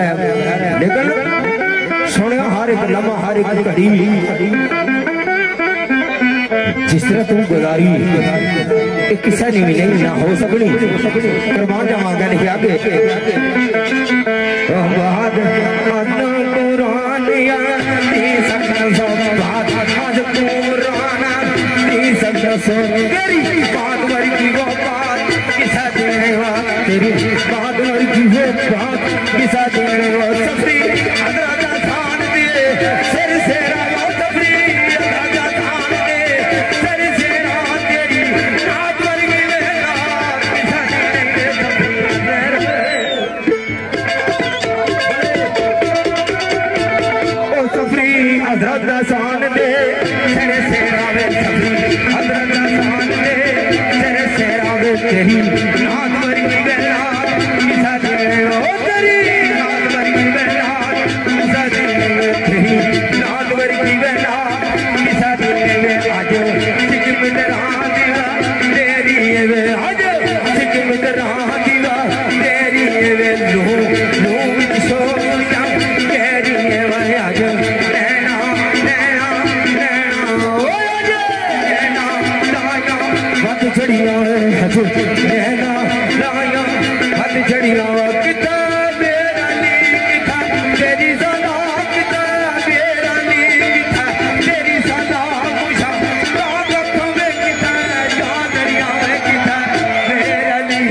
ہے لیکن سنے ہر ایک لمحہ ہر ایک گھڑی جس طرح تم گزاری ایک قصہ نہیں ملے نہ ہو سکنی قربان جا مانگا نہیں آگے بہت بہت ادھا قرآن What's up?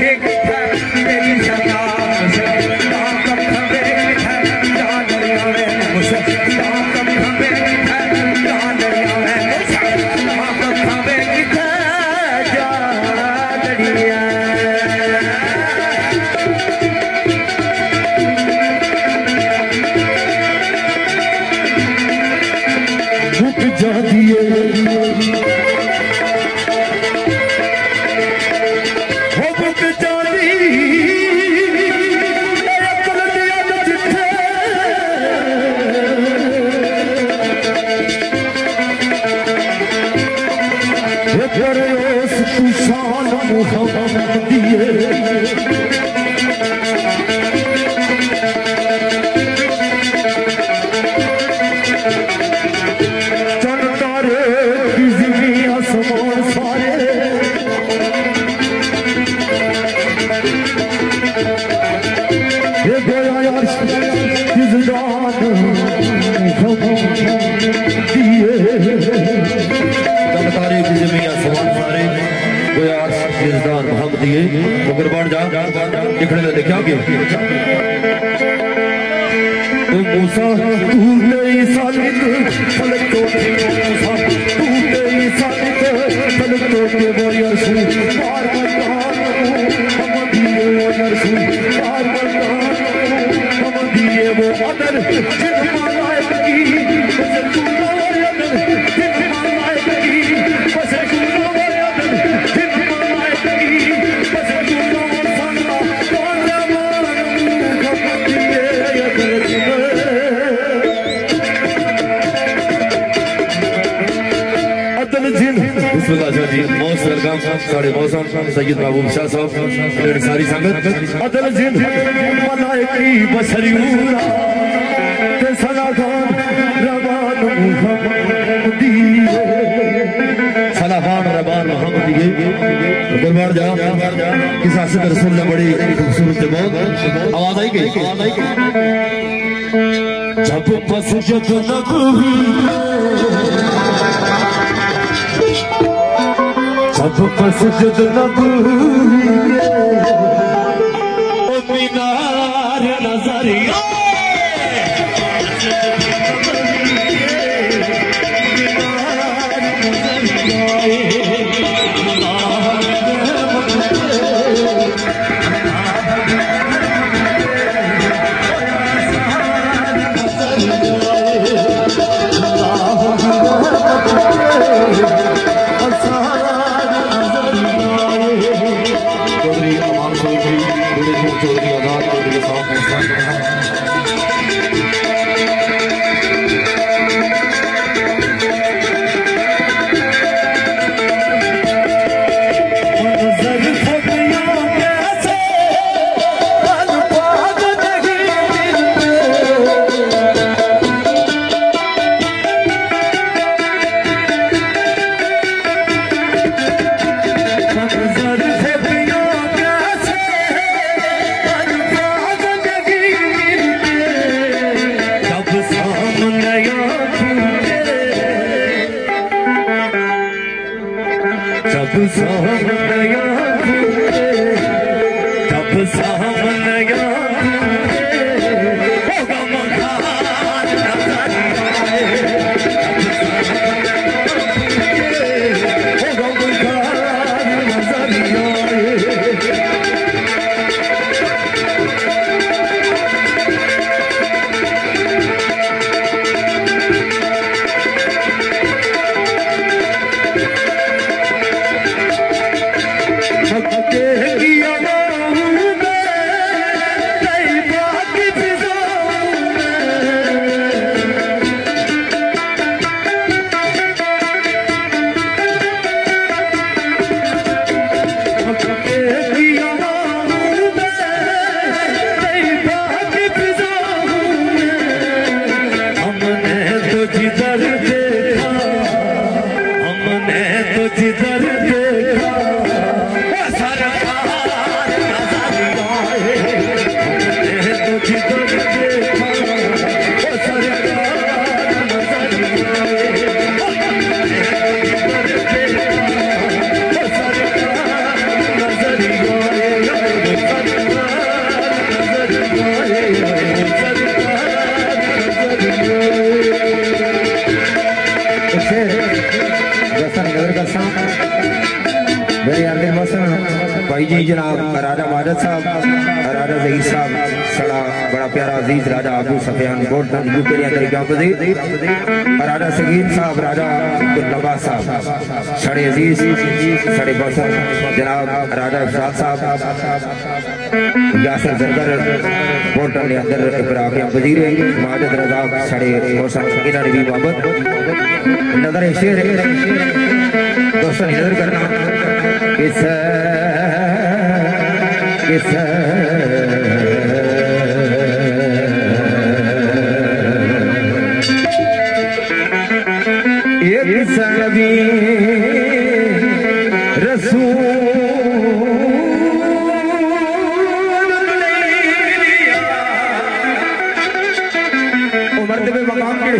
Big 兵，兵不伤。موس ویلکم ساڑھے موسم سید محبوب شاہ صاحب میرے ساری سنگت عدل جن ملائکی بسریورا تے سنا خان ربان محمدی سنا خان ربان محمدی قربان جا کس حسد رسول اللہ بڑی خوبصورت بہت آواز آئی گئی جب پس جد صاحب راجہ ظہیر صاحب، سڑا بڑا پیارا عزیز راجہ ابو سفیان گوٹن یو کے لیے طریقہ پذیر راجہ سگیر صاحب راجہ عبداللبا صاحب سڑے عزیز سڑے بوسن جناب راجہ افضال صاحب، یاسر زرگر گوٹن نے اندر ابراہیم پذیر ماجد رضا سڑے بوسن انہوں نے بھی نظر شیر دوستوں نظر کرنا۔ کس کس ایک سنبی رسول مرتبہ مقام کے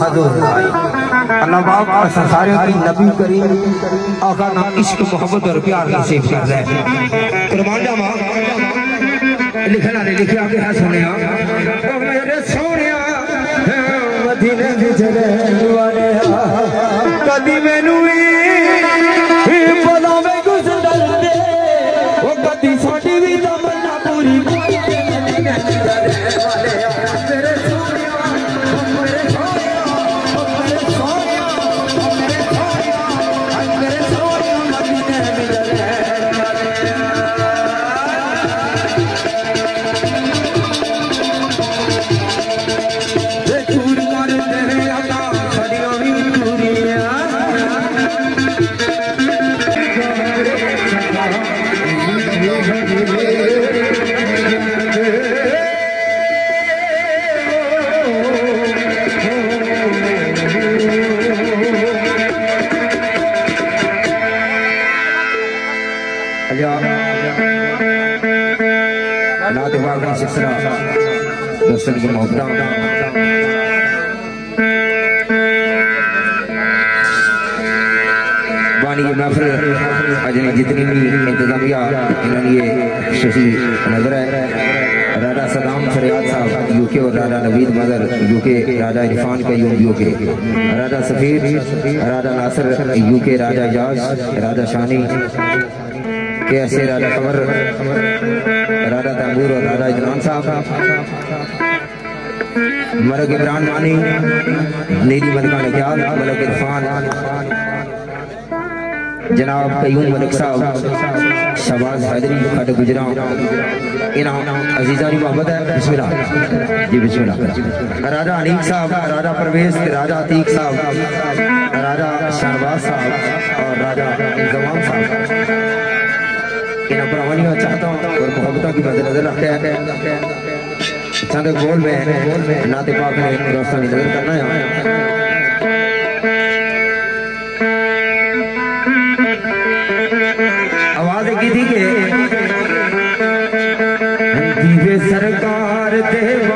حضور اللہ باپ اسا سارے کی نبی کریم آقا نا عشق محبت اور پیار نصیب کر رہے قربان جاما لکھنا نے لکھیا کہ ہے سنیا او میرے سونیا مدینے دی جلے والے کدی مینوں بھی انہوں نے یہ ششی نظر ہے راجہ صدام فریاد صاحب یو کے اور راجہ نوید مدر یو کے راجہ عرفان کا یوں یو کے راجہ سفیر راجہ ناصر یو کے راجہ اجاز راجہ شانی کے ایسے راجہ قمر راجہ تنبور اور راجہ اجنان صاحب مرک عمران مانی نیری ملکہ نکیال ملک عرفان جناب قیوم ملک صاحب، شہباز حیدری کھٹ گجران۔ انہاں عزیزانی محبت ہے۔ بسم اللہ۔ جی بسم اللہ۔ راجہ انیق صاحب راجہ پرویز راجہ عتیق صاحب راجہ شہباز صاحب اور راجہ انضمام صاحب۔ انہاں پرامانیوں چاہتا ہوں، اور محبتوں کی مد نظر رکھتے ہیں چند بول میں نات پاک نے دوستانی نظر کرنا ہے۔ سرکار دیوا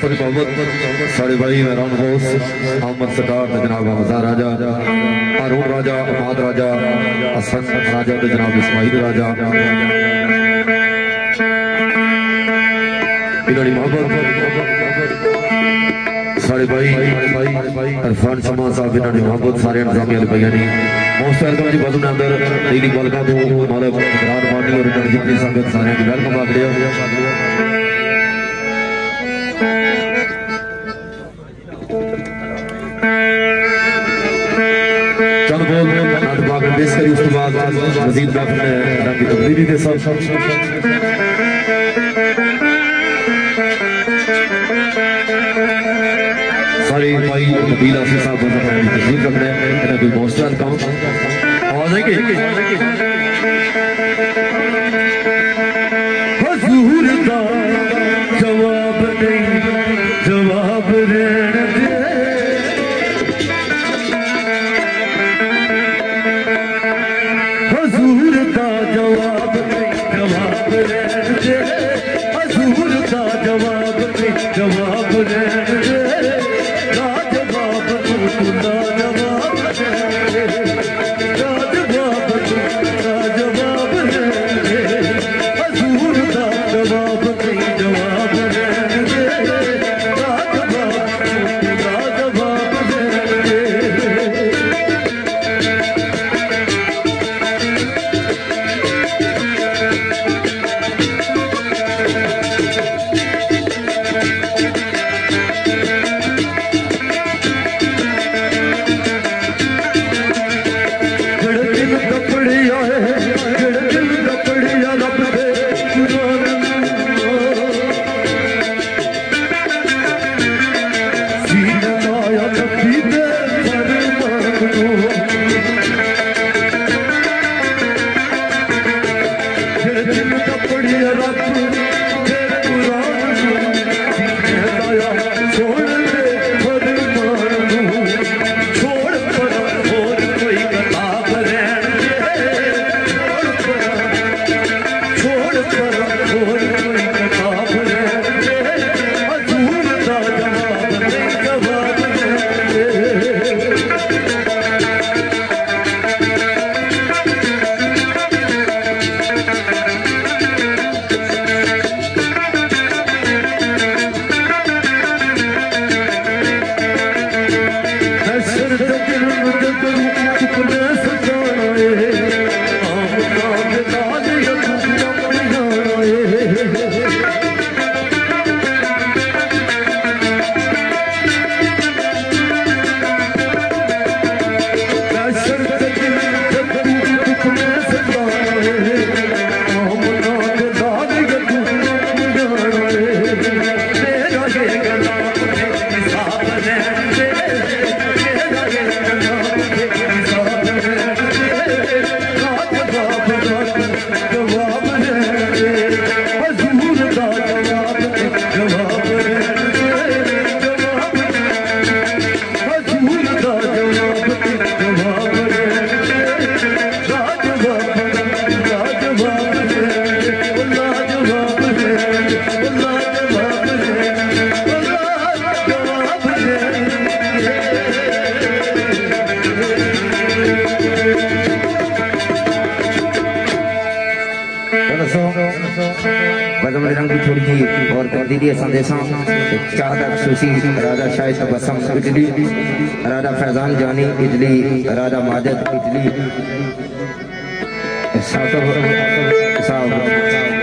سر بہت ساڑھے بھائی مہران غوث احمد سٹار جناب حمزہ راجہ آرون راجہ اماد راجہ حسن راجہ جناب اسماعیل راجہ بلڑی محبت ساڑھے بھائی، عرفان شما صاحب بلڑی محبت سارے انظامی علی بھائیانی محسن عرفان جی بازم اندر دیلی بلکہ دو مالک اقرار مانی اور انرجی کی سانگت سارے کی ویلکم آگلے آج مزید محفل میں ادا کی تبدیلی کے ساتھ سارے بھائی نبیل آصف صاحب کو تشریف رکھ رہے ہیں میرا بھی بہت سارا کام آواز ہے کہ حضور کا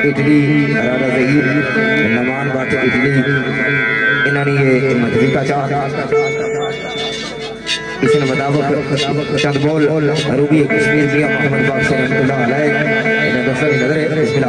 اٹلی ارادہ ظہیر نمان بات اٹلی انہوں نے یہ مجھلی کا چاہت اس نے مطابق چند بول روبی کشمیر کیا محمد باب سے اللہ علیہ انہیں دفتر نظر بسم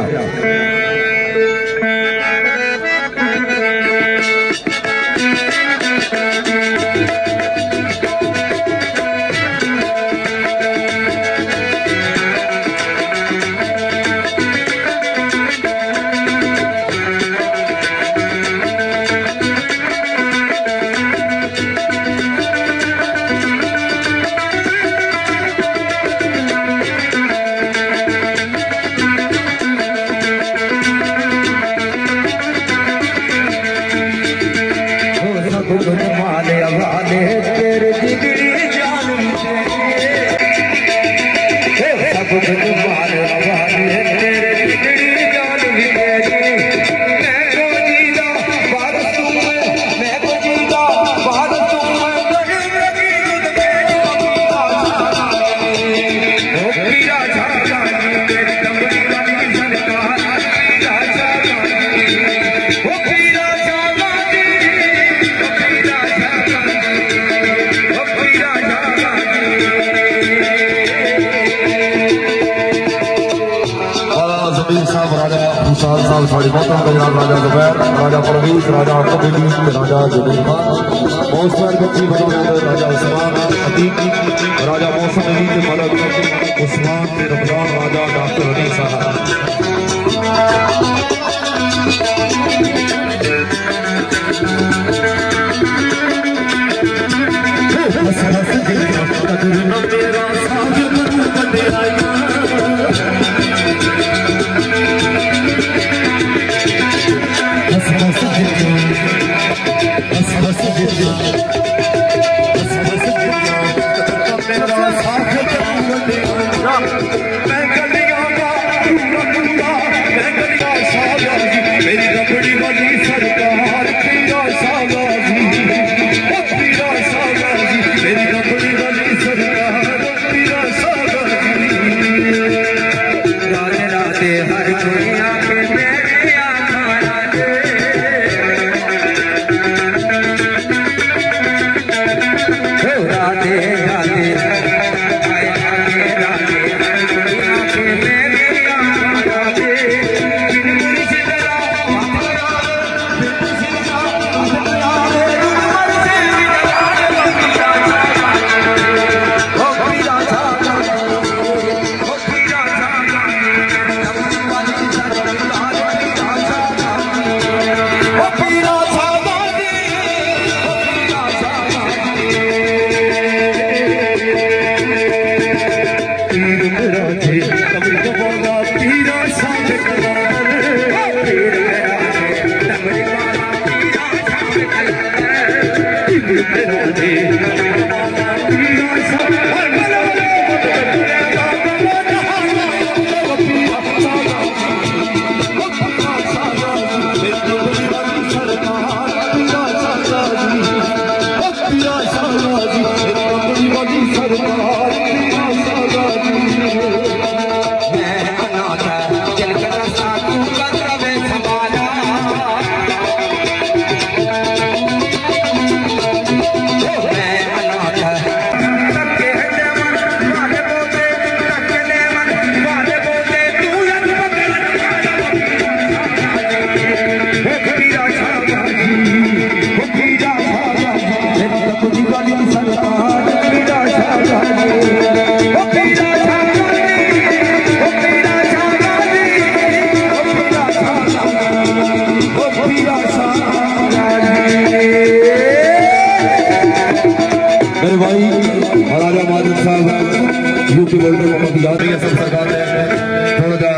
کی مولوی محمد یاد رہی ہے۔ سرکار ہے تھوڑا دا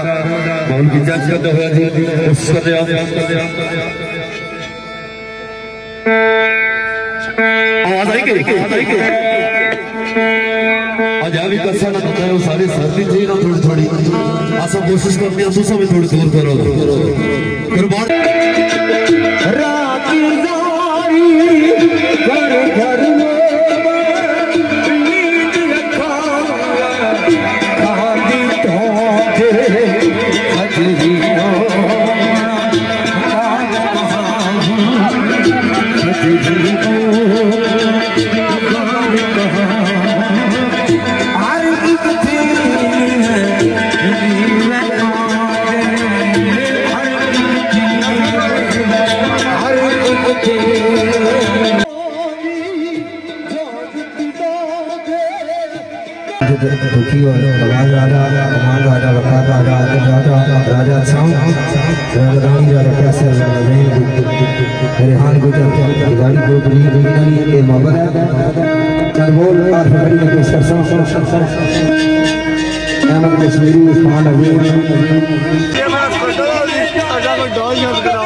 مول کی جانچ کرتے ہوئے جی اس کا دیا آواز آئی کہ آواز آئی کہ آج آبی کسا نہ کرتا ہے وہ سارے سردی جی نہ تھوڑی تھوڑی آسا کوشش کرتے ہیں تو سا بھی تھوڑی دور کرو کرو کرو کیور راج راجا کمان راجا لکاتا راج راجا راجا چاؤں راج رانی راجا کیسے رہے میرے ہان کو جب دیواری کو بری بری نہیں ہے کہ محبت ہے چل بول آر پھڑی میں کس کر سو سو سو سو احمد کشمیری اسمان اگر کیا میں اس پر دو اور اس کے آجا کو دو ہی ہم کرا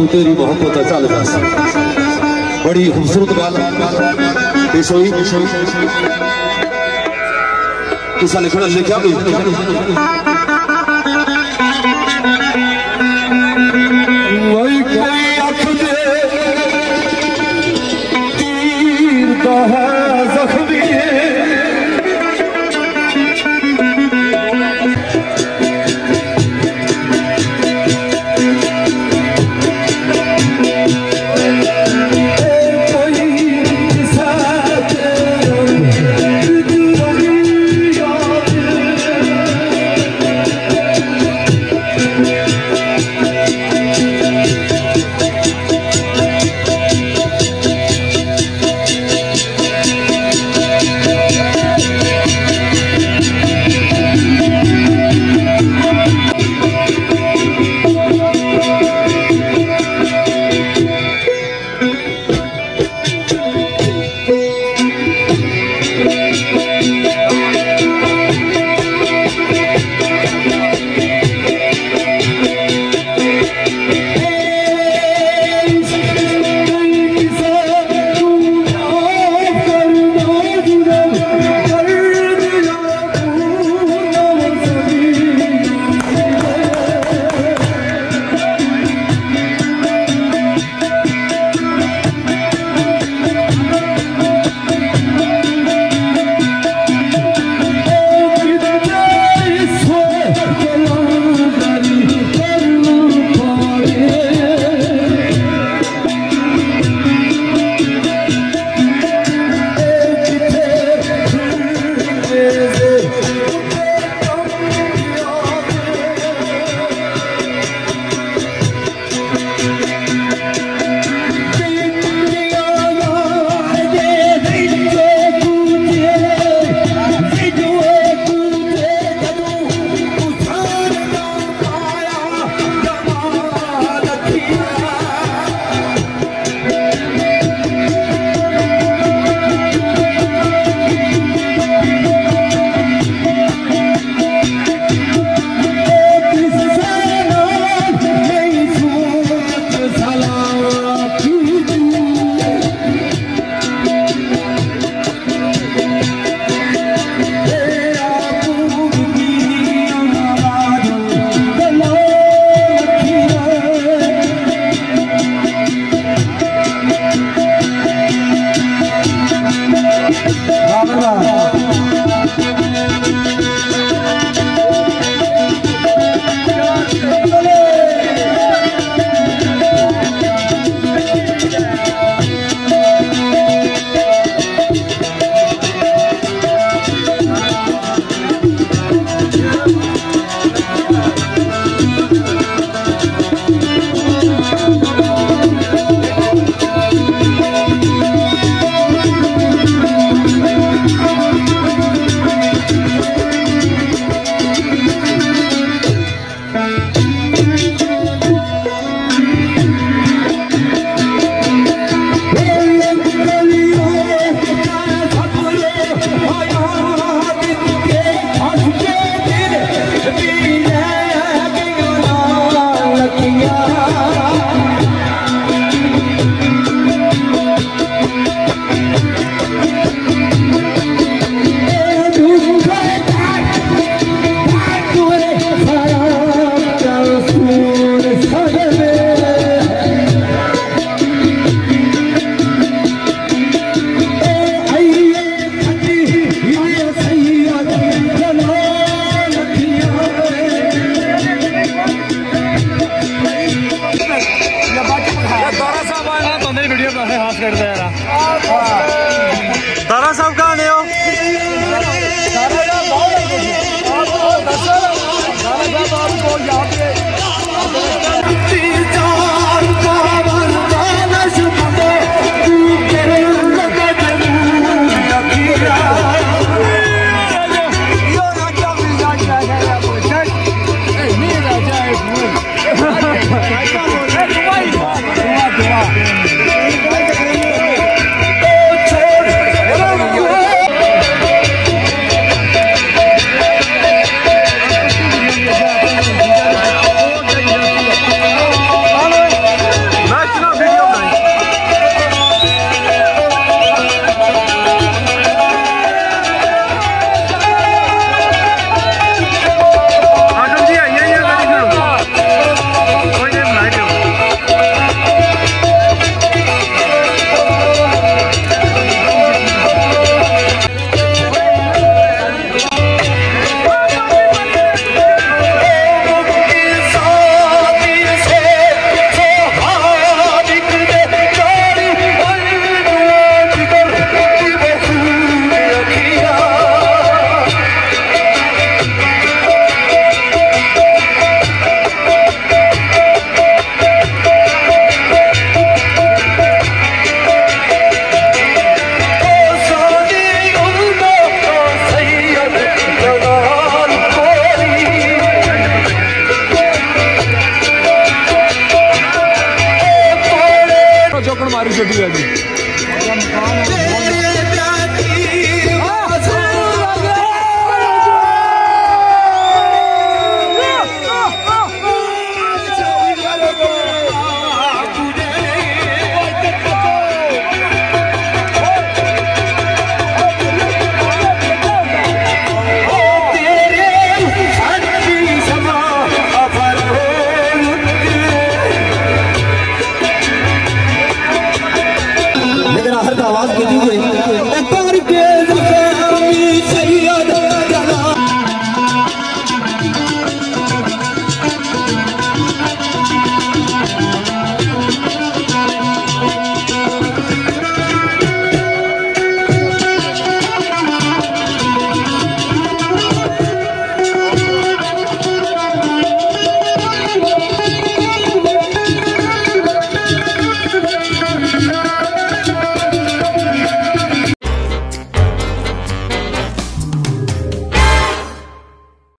تو تیری محبت ہے چل جاسا بڑی خوبصورت گل۔ پیش ہوئی لکھنا لکھا